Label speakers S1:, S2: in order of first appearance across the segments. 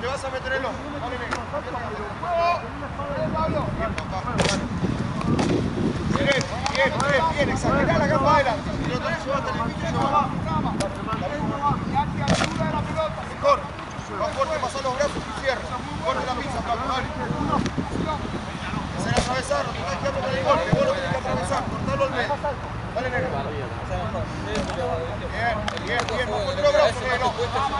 S1: Te
S2: vas a
S1: meter el ojo.
S2: Bien, bien, bien,
S1: bien. La capa adelante. Si lo. Mejor. Fuerte, los brazos y cierra. Corre la pizza, Paco, dale. Hacer atravesar, no que el golpe. Atravesar, cortalo al medio. Dale, negro. Bien, bien, bien. Los brazos.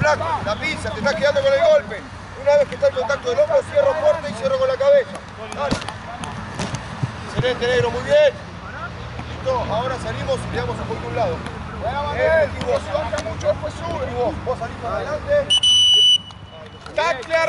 S1: La pinza, flaco, la pinza, te estás quedando con el golpe. Una vez que está el contacto del hombro, cierro fuerte y cierro con la cabeza. Dale. Excelente, negro, muy bien. Listo, ahora salimos y le damos un poquito a un lado. Eh, y vos, mucho, después sube. Y vos, vos salís para adelante. Tacle